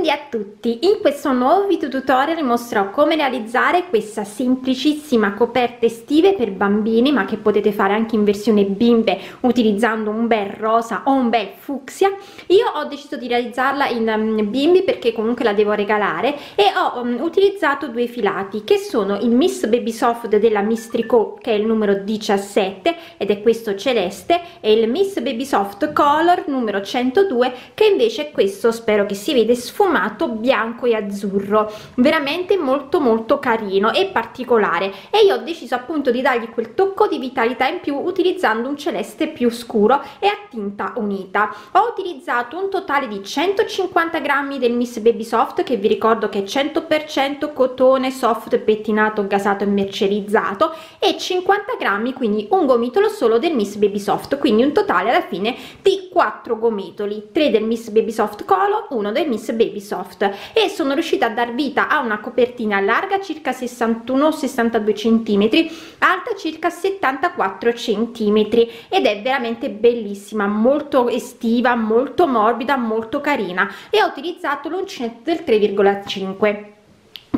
quindi a tutti. In questo nuovo video tutorial vi mostrerò come realizzare questa semplicissima coperta estive per bambini ma che potete fare anche in versione bimbe utilizzando un bel rosa o un bel fucsia. Io ho deciso di realizzarla in um, bimbi perché comunque la devo regalare e ho um, utilizzato due filati che sono il Miss Baby Soft della Miss Tricot che è il numero 17 ed è questo celeste e il Miss Baby Soft Color numero 102 che invece è questo spero che si vede sfumato bianco e azzurro veramente molto molto carino e particolare. E io ho deciso appunto di dargli quel tocco di vitalità in più utilizzando un celeste più scuro e a tinta unita. Ho utilizzato un totale di 150 grammi del Miss Baby Soft che vi ricordo che è 100% cotone soft pettinato gasato e mercerizzato e 50 grammi quindi un gomitolo solo del Miss Baby Soft quindi un totale alla fine di 4 gomitoli. 3 del Miss Baby Soft Color uno del Miss Baby Soft e sono riuscita a dar vita a una copertina larga circa 61 62 centimetri alta circa 74 centimetri ed è veramente bellissima molto estiva molto morbida molto carina e ho utilizzato l'uncinetto del 3,5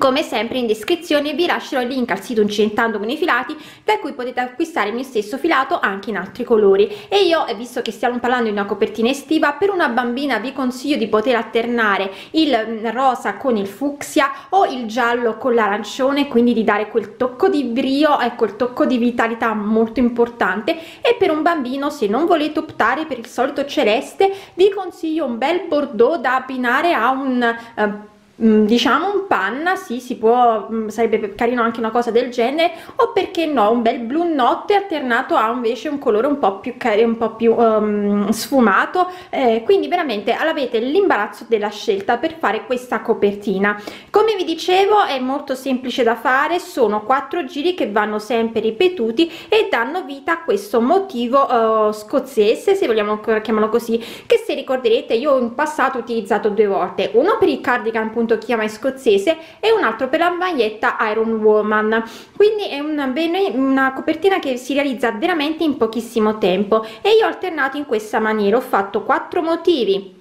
come sempre in descrizione vi lascerò il link al sito Incentando con i filati da cui potete acquistare il mio stesso filato anche in altri colori. E io visto che stiamo parlando di una copertina estiva per una bambina vi consiglio di poter alternare il mm, rosa con il fucsia o il giallo con l'arancione quindi di dare quel tocco di brio e quel tocco di vitalità molto importante. E per un bambino se non volete optare per il solito celeste vi consiglio un bel bordeaux da abbinare a un Mm, diciamo un panna sì si può mm, sarebbe carino anche una cosa del genere o perché no un bel blu notte alternato a invece un colore un po più carino un po più um, sfumato. Eh, quindi veramente avete l'imbarazzo della scelta per fare questa copertina. Come vi dicevo è molto semplice da fare sono quattro giri che vanno sempre ripetuti e danno vita a questo motivo uh, scozzese se vogliamo chiamarlo così che se ricorderete io in passato ho utilizzato due volte. Uno per il cardigan appunto appunto chiama scozzese e un altro per la maglietta Iron Woman. Quindi è una, una copertina che si realizza veramente in pochissimo tempo. E io ho alternato in questa maniera ho fatto quattro motivi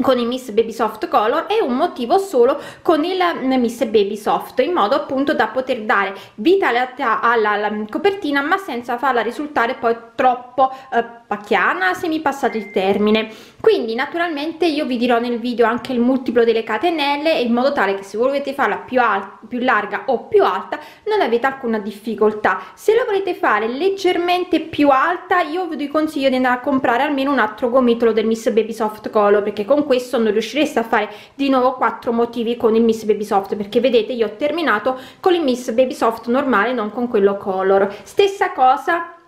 con il Miss Baby Soft Color e un motivo solo con il Miss Baby Soft in modo appunto da poter dare vitalità alla, alla copertina ma senza farla risultare poi troppo eh, pacchiana se mi passate il termine. Quindi naturalmente io vi dirò nel video anche il multiplo delle catenelle in modo tale che se volete farla più più larga o più alta non avete alcuna difficoltà. Se lo volete fare leggermente più alta io vi consiglio di andare a comprare almeno un altro gomitolo del Miss Baby Soft Color perché con questo non riuscireste a fare di nuovo quattro motivi con il Miss Baby Soft perché vedete io ho terminato con il Miss Baby Soft normale non con quello color. Stessa cosa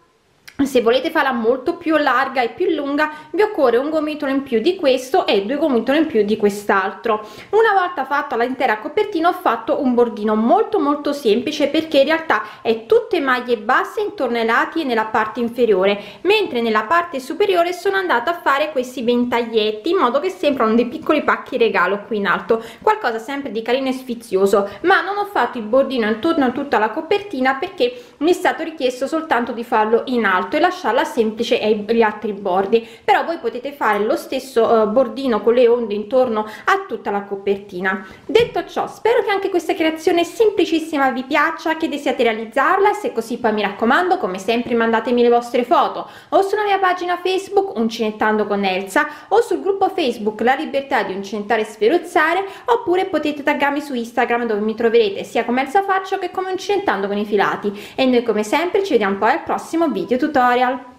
se volete farla molto più larga e più lunga vi occorre un gomitolo in più di questo e due gomitoli in più di quest'altro. Una volta fatta l'intera copertina ho fatto un bordino molto molto semplice perché in realtà è tutte maglie basse intorno ai lati e nella parte inferiore mentre nella parte superiore sono andata a fare questi ventaglietti in modo che sembrano dei piccoli pacchi regalo qui in alto. Qualcosa sempre di carino e sfizioso ma non ho fatto il bordino intorno a tutta la copertina perché mi è stato richiesto soltanto di farlo in alto alto e lasciarla semplice agli altri bordi. Però voi potete fare lo stesso uh, bordino con le onde intorno a tutta la copertina. Detto ciò spero che anche questa creazione semplicissima vi piaccia che desiate realizzarla e se così poi mi raccomando come sempre mandatemi le vostre foto o sulla mia pagina facebook uncinettando con Elsa o sul gruppo facebook la libertà di uncinettare e sferuzzare oppure potete taggarmi su instagram dove mi troverete sia come Elsa faccio che come uncinettando con i filati. E noi come sempre ci vediamo poi al prossimo video. Tutorial tutorial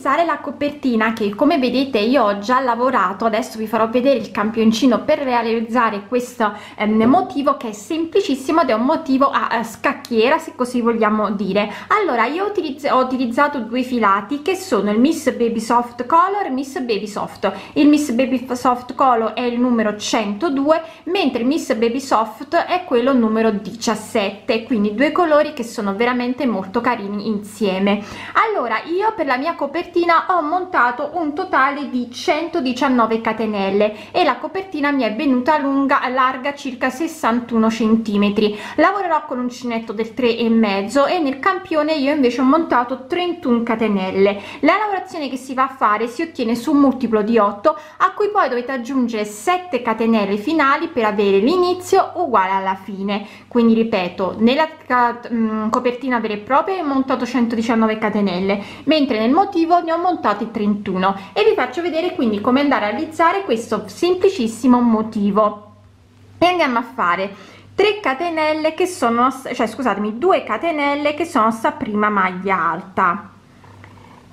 realizzare la copertina che come vedete io ho già lavorato adesso vi farò vedere il campioncino per realizzare questo eh, motivo che è semplicissimo ed è un motivo a, a scacchiera se così vogliamo dire. Allora io utilizzo, ho utilizzato due filati che sono il miss baby soft color miss baby soft il miss baby soft color è il numero 102 mentre il miss baby soft è quello numero 17 quindi due colori che sono veramente molto carini insieme. Allora io per la mia copertina ho montato un totale di 119 catenelle e la copertina mi è venuta lunga larga circa 61 centimetri. Lavorerò con uncinetto del 3 e mezzo e nel campione io invece ho montato 31 catenelle. La lavorazione che si va a fare si ottiene su un multiplo di 8 a cui poi dovete aggiungere 7 catenelle finali per avere l'inizio uguale alla fine. Quindi ripeto nella copertina vera e propria ho montato 119 catenelle mentre nel motivo ne ho montati 31 e vi faccio vedere quindi come andare a realizzare questo semplicissimo motivo. E andiamo a fare 3 catenelle che sono cioè scusatemi 2 catenelle che sono sta prima maglia alta.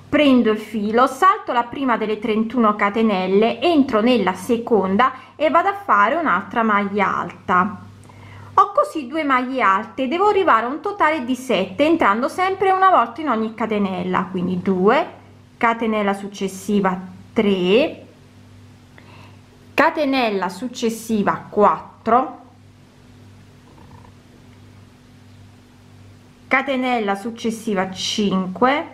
Prendo il filo salto la prima delle 31 catenelle entro nella seconda e vado a fare un'altra maglia alta ho così due maglie alte devo arrivare a un totale di 7 entrando sempre una volta in ogni catenella quindi 2 catenella successiva 3 catenella successiva 4 catenella successiva 5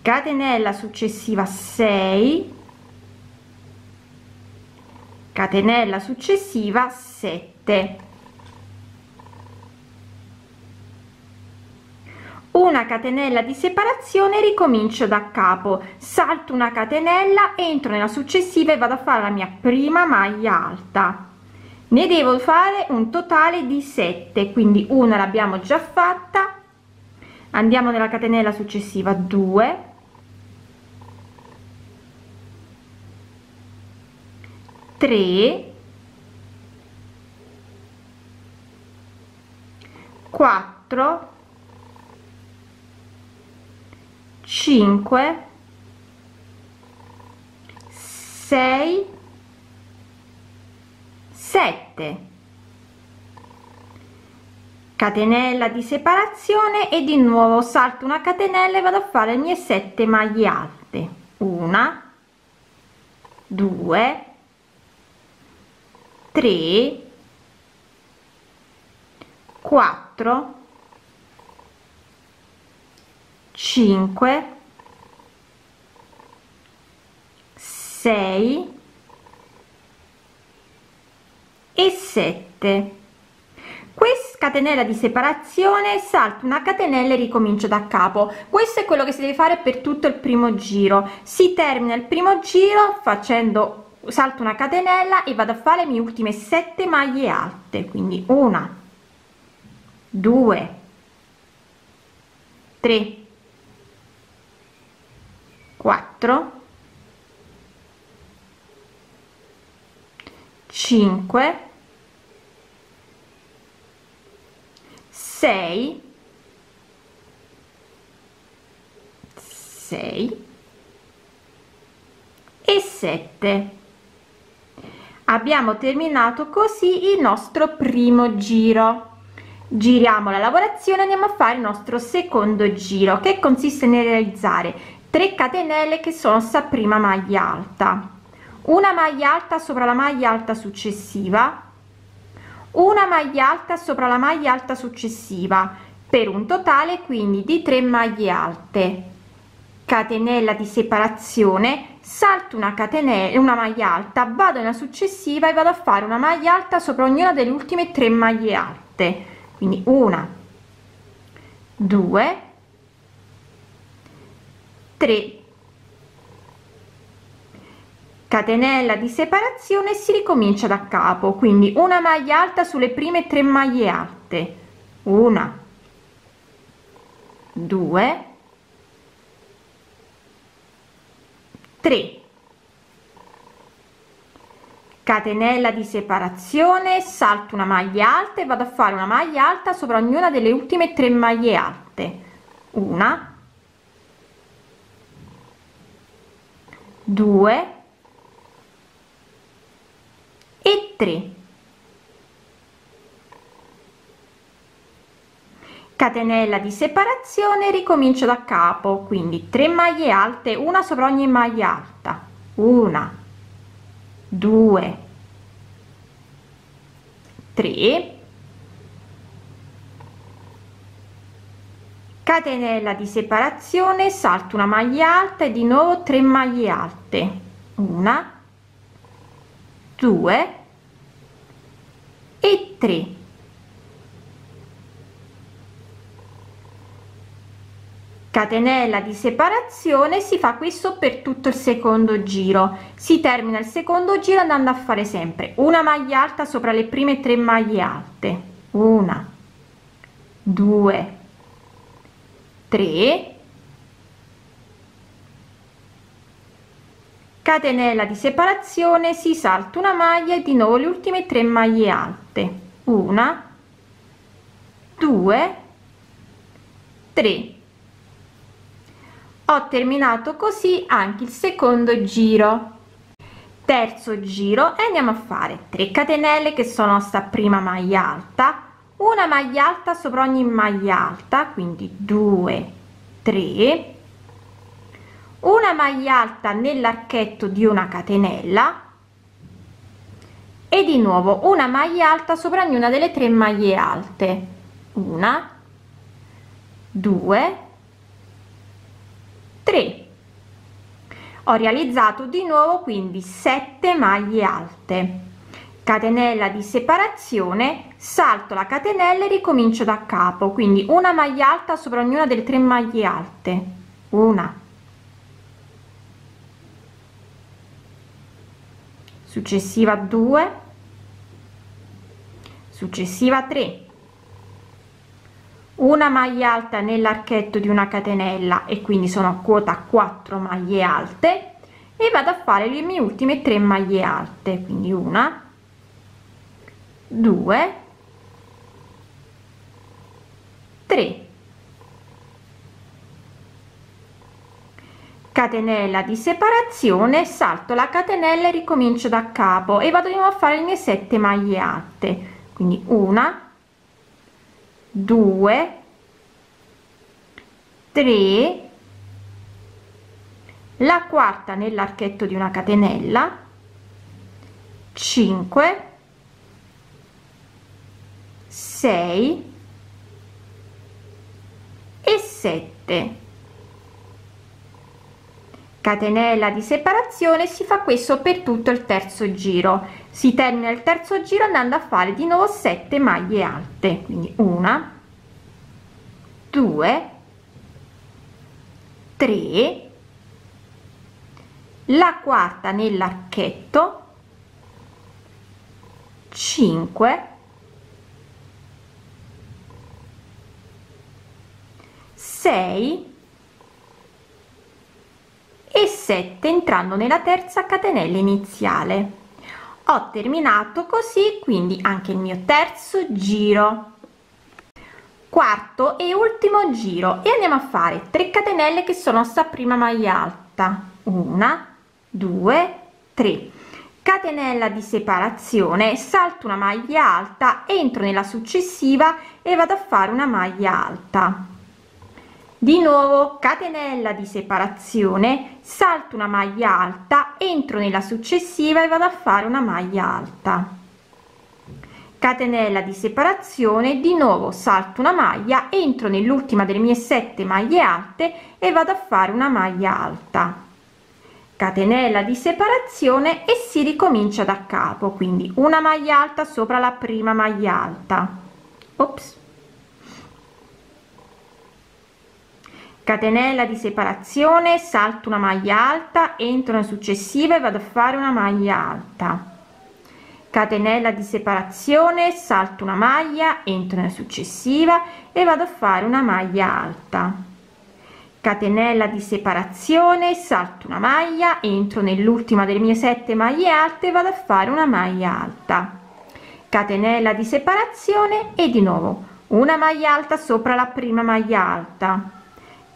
catenella successiva 6 catenella successiva 7 una catenella di separazione ricomincio da capo. Salto una catenella entro nella successiva e vado a fare la mia prima maglia alta. Ne devo fare un totale di 7 quindi una l'abbiamo già fatta. Andiamo nella catenella successiva 2 3 4 5 6 7 catenella di separazione e di nuovo salto una catenella e vado a fare le mie 7 maglie alte. Una 2 3 4 5 6 e 7 questa catenella di separazione salto una catenella e ricomincio da capo. Questo è quello che si deve fare per tutto il primo giro. Si termina il primo giro facendo salto una catenella e vado a fare le mie ultime 7 maglie alte quindi una 2 3 4 5 6 6 e 7 abbiamo terminato così il nostro primo giro. Giriamo la lavorazione andiamo a fare il nostro secondo giro che consiste nel realizzare 3 catenelle che sono sta prima maglia alta. Una maglia alta sopra la maglia alta successiva. Una maglia alta sopra la maglia alta successiva per un totale quindi di 3 maglie alte. Catenella di separazione salto una catenella una maglia alta vado nella successiva e vado a fare una maglia alta sopra ognuna delle ultime tre maglie alte. Quindi una due tre. Catenella di separazione si ricomincia da capo quindi una maglia alta sulle prime tre maglie alte. Una due 3 catenella di separazione salto una maglia alta e vado a fare una maglia alta sopra ognuna delle ultime tre maglie alte. Una. Due. E 3 catenella di separazione ricomincio da capo quindi 3 maglie alte una sopra ogni maglia alta. Una due tre. Catenella di separazione salto una maglia alta e di nuovo 3 maglie alte. Una 2 e 3 catenella di separazione si fa questo per tutto il secondo giro. Si termina il secondo giro andando a fare sempre una maglia alta sopra le prime tre maglie alte. Una due 3 catenella di separazione si salta una maglia e di nuovo le ultime tre maglie alte. Una due tre ho terminato così anche il secondo giro. Terzo giro e andiamo a fare 3 catenelle che sono sta prima maglia alta una maglia alta sopra ogni maglia alta quindi 2 3 una maglia alta nell'archetto di una catenella e di nuovo una maglia alta sopra ognuna delle tre maglie alte. Una 2 3 ho realizzato di nuovo quindi 7 maglie alte. Catenella di separazione salto la catenella e ricomincio da capo quindi una maglia alta sopra ognuna delle tre maglie alte. Una. Successiva 2 successiva 3 una maglia alta nell'archetto di una catenella e quindi sono a quota 4 maglie alte e vado a fare le mie ultime tre maglie alte quindi una 2 3 catenella di separazione salto la catenella e ricomincio da capo e vado a fare le mie 7 maglie alte quindi una 2 3 la quarta nell'archetto di una catenella 5 6 e 7 catenella di separazione si fa questo per tutto il terzo giro si termina il terzo giro andando a fare di nuovo 7 maglie alte. Quindi una 2 3 la quarta nell'archetto 5 6 e 7 entrando nella terza catenella iniziale ho terminato così quindi anche il mio terzo giro. Quarto e ultimo giro. E andiamo a fare 3 catenelle che sono sta prima maglia alta. Una due tre. Catenella di separazione. Salto una maglia alta entro nella successiva e vado a fare una maglia alta di nuovo catenella di separazione salto una maglia alta entro nella successiva e vado a fare una maglia alta. Catenella di separazione di nuovo salto una maglia entro nell'ultima delle mie sette maglie alte e vado a fare una maglia alta. Catenella di separazione e si ricomincia da capo quindi una maglia alta sopra la prima maglia alta. Ops. Catenella di separazione salto una maglia alta entro nella successiva e vado a fare una maglia alta. Catenella di separazione salto una maglia entro nella successiva e vado a fare una maglia alta. Catenella di separazione salto una maglia entro nell'ultima delle mie sette maglie alte e vado a fare una maglia alta. Catenella di separazione e di nuovo una maglia alta sopra la prima maglia alta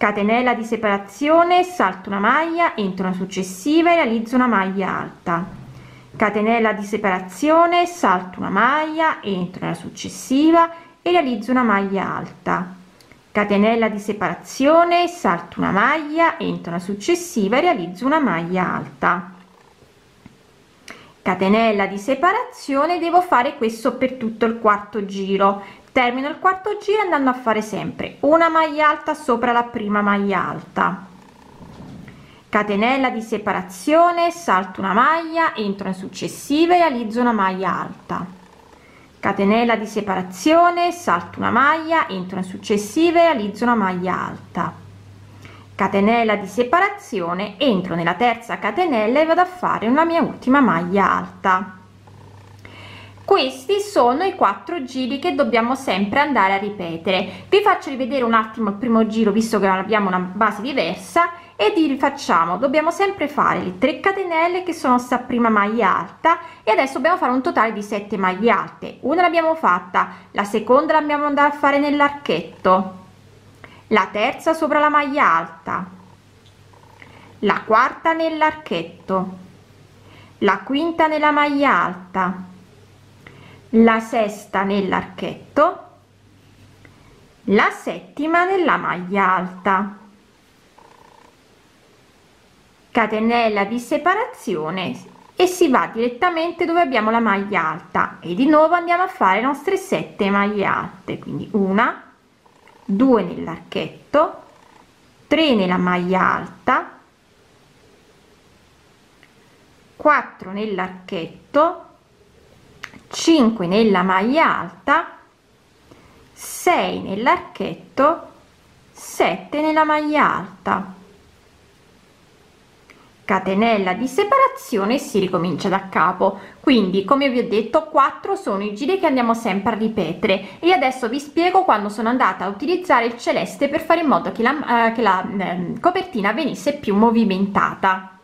catenella di separazione salto una maglia entro una successiva e realizzo una maglia alta. Catenella di separazione salto una maglia entro nella successiva e realizzo una maglia alta. Catenella di separazione salto una maglia entro una successiva e realizzo una maglia alta. Catenella di separazione devo fare questo per tutto il quarto giro termino il quarto giro andando a fare sempre. Una maglia alta sopra la prima maglia alta. Catenella di separazione salto una maglia entro in successiva e realizzo una maglia alta. Catenella di separazione salto una maglia entro in successiva e realizzo una maglia alta. Catenella di separazione entro nella terza catenella e vado a fare una mia ultima maglia alta questi sono i quattro giri che dobbiamo sempre andare a ripetere. Vi faccio rivedere un attimo il primo giro visto che abbiamo una base diversa e di rifacciamo. Dobbiamo sempre fare le 3 catenelle che sono sta prima maglia alta e adesso dobbiamo fare un totale di 7 maglie alte. Una l'abbiamo fatta la seconda l'abbiamo andata a fare nell'archetto la terza sopra la maglia alta la quarta nell'archetto la quinta nella maglia alta la sesta nell'archetto. La settima nella maglia alta. Catenella di separazione e si va direttamente dove abbiamo la maglia alta. E di nuovo andiamo a fare le nostre sette maglie alte. Quindi una 2 nell'archetto 3 nella maglia alta 4 nell'archetto 5 nella maglia alta 6 nell'archetto 7 nella maglia alta. Catenella di separazione si ricomincia da capo. Quindi come vi ho detto quattro sono i giri che andiamo sempre a ripetere. E adesso vi spiego quando sono andata a utilizzare il celeste per fare in modo che la, eh, che la eh, copertina venisse più movimentata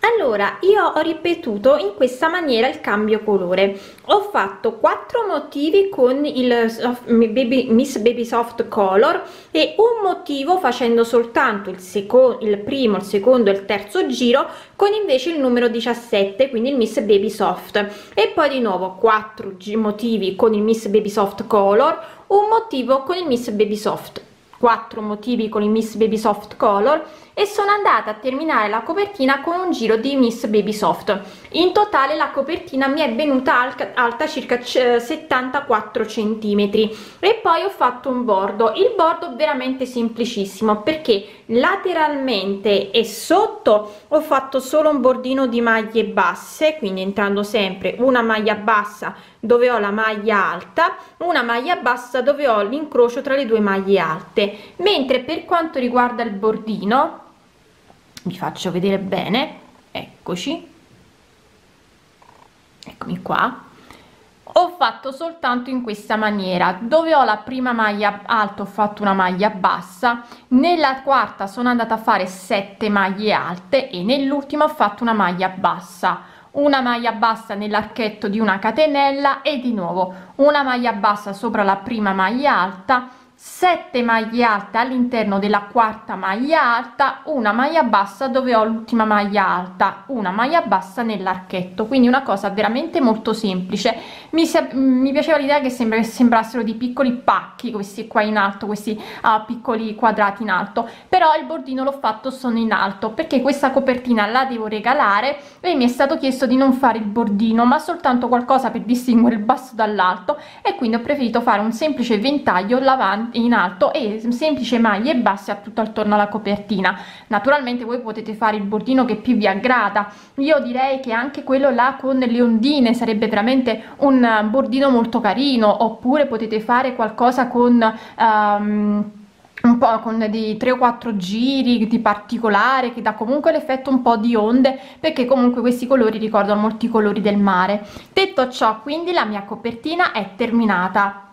allora io ho ripetuto in questa maniera il cambio colore. Ho fatto quattro motivi con il baby, miss baby soft color e un motivo facendo soltanto il secondo il primo il secondo e il terzo giro con invece il numero 17 quindi il miss baby soft. E poi di nuovo quattro motivi con il miss baby soft color un motivo con il miss baby soft. Quattro motivi con il miss baby soft color e sono andata a terminare la copertina con un giro di miss baby soft in totale la copertina mi è venuta alta circa 74 centimetri. E poi ho fatto un bordo. Il bordo veramente semplicissimo perché lateralmente e sotto ho fatto solo un bordino di maglie basse quindi entrando sempre una maglia bassa dove ho la maglia alta una maglia bassa dove ho l'incrocio tra le due maglie alte. Mentre per quanto riguarda il bordino vi faccio vedere bene. Eccoci. Eccomi qua. Ho fatto soltanto in questa maniera. Dove ho la prima maglia alta ho fatto una maglia bassa. Nella quarta sono andata a fare 7 maglie alte e nell'ultima ho fatto una maglia bassa. Una maglia bassa nell'archetto di una catenella e di nuovo. Una maglia bassa sopra la prima maglia alta 7 maglie alte all'interno della quarta maglia alta una maglia bassa dove ho l'ultima maglia alta una maglia bassa nell'archetto. Quindi una cosa veramente molto semplice. Mi, mi piaceva l'idea che sembra sembrassero di piccoli pacchi questi qua in alto questi uh, piccoli quadrati in alto. Però il bordino l'ho fatto sono in alto perché questa copertina la devo regalare e mi è stato chiesto di non fare il bordino ma soltanto qualcosa per distinguere il basso dall'alto. E quindi ho preferito fare un semplice ventaglio lavando in alto e semplice maglie basse tutto attorno alla copertina. Naturalmente voi potete fare il bordino che più vi aggrada. Io direi che anche quello là con le ondine sarebbe veramente un bordino molto carino oppure potete fare qualcosa con um, un po' con dei 3 o 4 giri di particolare che dà comunque l'effetto un po' di onde perché comunque questi colori ricordano molti colori del mare. Detto ciò quindi la mia copertina è terminata